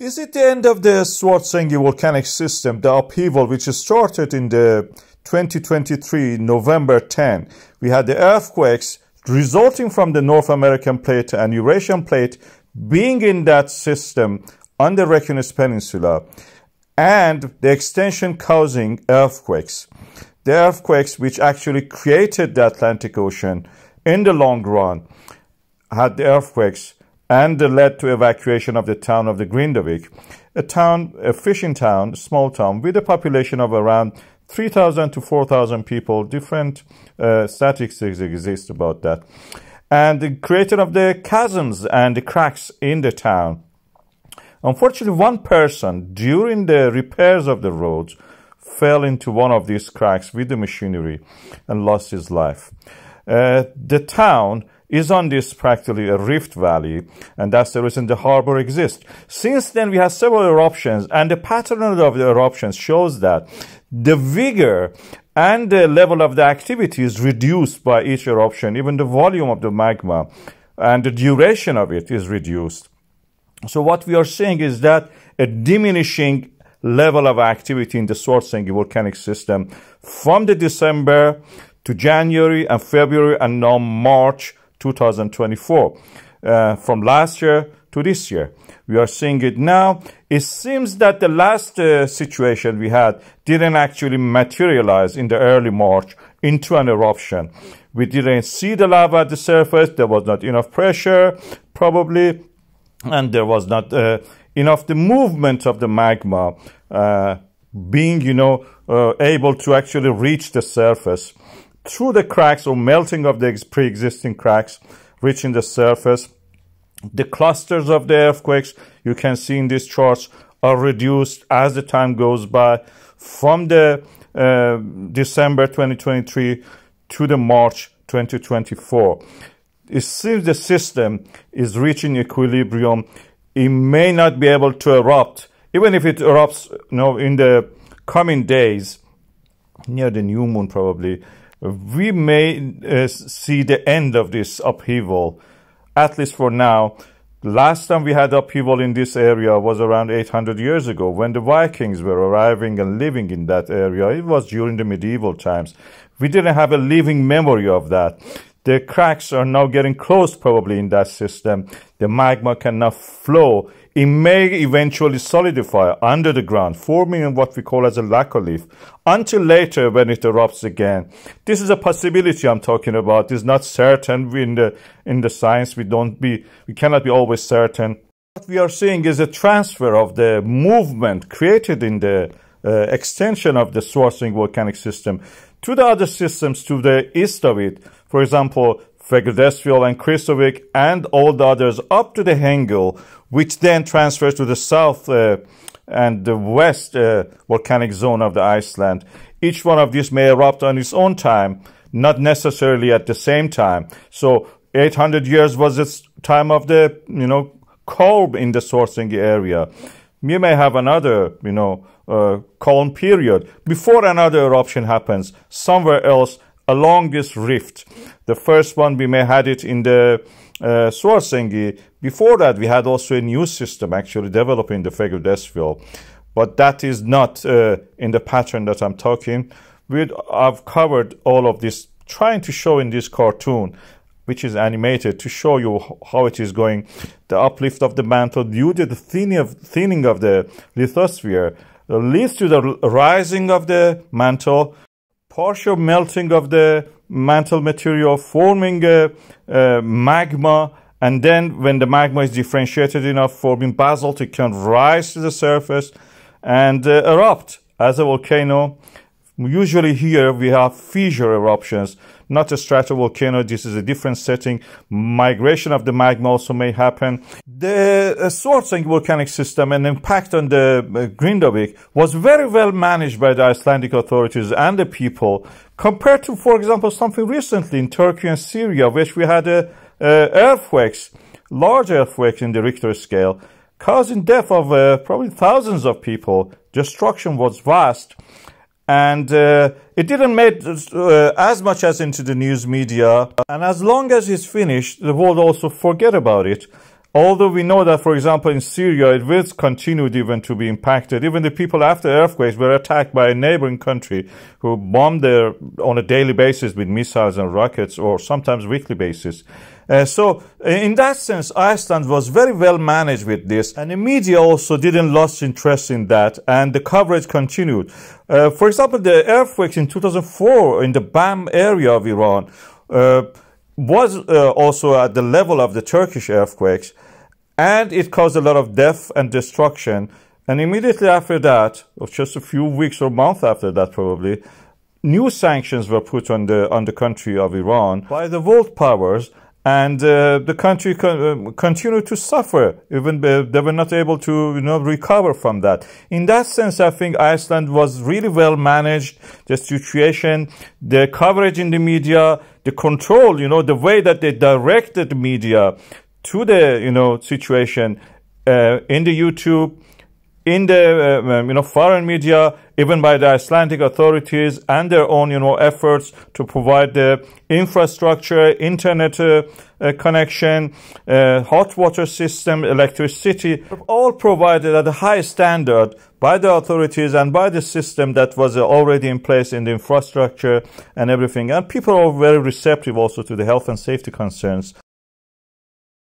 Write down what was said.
Is it the end of the Svartsengi volcanic system, the upheaval which started in the 2023 November 10? We had the earthquakes resulting from the North American plate and Eurasian plate being in that system on the Reykjanes Peninsula and the extension causing earthquakes. The earthquakes which actually created the Atlantic Ocean in the long run had the earthquakes and led to evacuation of the town of the Grindavik, a town, a fishing town, a small town with a population of around 3,000 to 4,000 people. Different uh, statistics exist about that. And the creation of the chasms and the cracks in the town. Unfortunately, one person during the repairs of the roads fell into one of these cracks with the machinery and lost his life. Uh, the town is on this practically a rift valley, and that's the reason the harbor exists. Since then, we have several eruptions, and the pattern of the eruptions shows that the vigor and the level of the activity is reduced by each eruption, even the volume of the magma and the duration of it is reduced. So what we are seeing is that a diminishing level of activity in the Svartsengi volcanic system from the December to January and February and now March 2024. Uh, from last year to this year. We are seeing it now. It seems that the last uh, situation we had didn't actually materialize in the early March into an eruption. We didn't see the lava at the surface. There was not enough pressure, probably, and there was not uh, enough the movement of the magma uh, being, you know, uh, able to actually reach the surface through the cracks or melting of the pre-existing cracks, reaching the surface. The clusters of the earthquakes you can see in these charts are reduced as the time goes by from the uh, December 2023 to the March 2024. It seems the system is reaching equilibrium. It may not be able to erupt, even if it erupts you know, in the coming days, near the new moon probably, we may uh, see the end of this upheaval, at least for now. Last time we had upheaval in this area was around 800 years ago when the Vikings were arriving and living in that area. It was during the medieval times. We didn't have a living memory of that. The cracks are now getting closed probably in that system. The magma cannot flow it may eventually solidify under the ground, forming what we call as a laccolith, until later when it erupts again. This is a possibility I'm talking about. It's not certain in the in the science. We don't be we cannot be always certain. What we are seeing is a transfer of the movement created in the uh, extension of the Svartsengi volcanic system to the other systems to the east of it. For example, Fagradalsfjall and Kristuvik and all the others up to the Hengill, which then transfers to the south uh, and the west uh, volcanic zone of the Iceland. Each one of these may erupt on its own time, not necessarily at the same time. So 800 years was the time of the, you know, calm in the Svartsengi area. You may have another, you know, uh, calm period before another eruption happens somewhere else along this rift. The first one we may had it in the uh, Svartsengi. Before that, we had also a new system actually developing the Fagradalsfjall, but that is not uh, in the pattern that I'm talking. we I've covered all of this, trying to show in this cartoon, which is animated, to show you how it is going. The uplift of the mantle due to the thinning of, thinning of the lithosphere leads to the rising of the mantle partial melting of the mantle material, forming a, a magma, and then when the magma is differentiated enough, forming basalt, it can rise to the surface and uh, erupt as a volcano. Usually here we have fissure eruptions, not a stratovolcano. This is a different setting. Migration of the magma also may happen. The uh, volcanic system and impact on the uh, Grindavik was very well managed by the Icelandic authorities and the people compared to, for example, something recently in Turkey and Syria, which we had a, uh, earthquakes, large earthquakes in the Richter scale, causing death of uh, probably thousands of people. Destruction was vast and uh, it didn't make uh, as much as into the news media. And as long as it's finished, the world also forget about it. Although we know that, for example, in Syria, it will continue even to be impacted. Even the people after earthquakes were attacked by a neighboring country who bombed there on a daily basis with missiles and rockets or sometimes weekly basis. Uh, so in that sense, Iceland was very well managed with this, and the media also didn't lose interest in that, and the coverage continued. Uh, for example, the earthquakes in 2004 in the Bam area of Iran uh, was uh, also at the level of the Turkish earthquakes, and it caused a lot of death and destruction. And immediately after that, or just a few weeks or months after that, probably, new sanctions were put on the on the country of Iran by the world powers, and uh, the country con- uh, continued to suffer. Even they were not able to, you know, recover from that. In that sense, I think Iceland was really well managed. The situation, the coverage in the media, the control, you know, the way that they directed the media to the, you know, situation uh, in the YouTube, in the uh, you know foreign media, even by the Icelandic authorities and their own you know efforts to provide the infrastructure, internet uh, uh, connection, uh, hot water system, electricity, all provided at a high standard by the authorities and by the system that was already in place in the infrastructure and everything. And people are very receptive also to the health and safety concerns